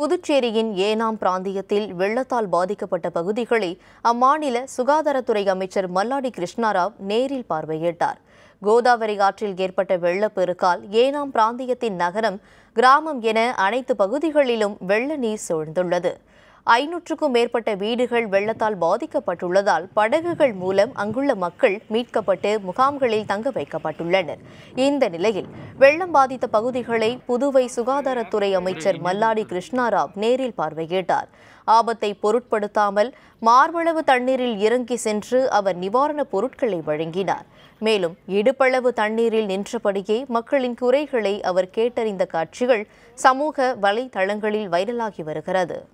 புதுச்சேரியின் ஏனாம் பிராந்தியத்தில் வெள்ளத்தால் பாதிக்கப்பட்ட பகுதிகளை அம்மாநில சுகாதாரத்துறை அமைச்சர் மல்லாடி கிருஷ்ணாராவ் நேரில் பார்வையிட்டார். கோதாவரி ஆற்றில் ஏற்பட்ட வெள்ளப்பெருக்கால் ஏனாம் பிராந்தியத்தின் நகரம் கிராமம் என அனைத்து பகுதிகளிலும் வெள்ள நீர் சூழ்ந்துள்ளது. ஐநூற்றுக்கும் மேற்பட்ட வீடுகள் வெள்ளத்தால் பாதிக்கப்பட்டுள்ளதால் படகுகள் மூலம் அங்குள்ள மக்கள் மீட்கப்பட்டு முகாம்களில் தங்க வைக்கப்பட்டுள்ளனர். இந்த நிலையில் வெள்ளம் பாதித்த பகுதிகளை புதுவை சுகாதாரத்துறை அமைச்சர் மல்லாடி கிருஷ்ணாராவ் நேரில் பார்வையிட்டார். ஆபத்தை பொருட்படுத்தாமல் மார்பளவு தண்ணீரில் இறங்கி சென்று அவர் நிவாரணப் பொருட்களை வழங்கினார். மேலும் இடுப்பளவு தண்ணீரில் நின்றபடியே மக்களின் குறைகளை அவர் கேட்டறிந்த காட்சிகள் சமூக வலைதளங்களில் வைரலாகி வருகிறது.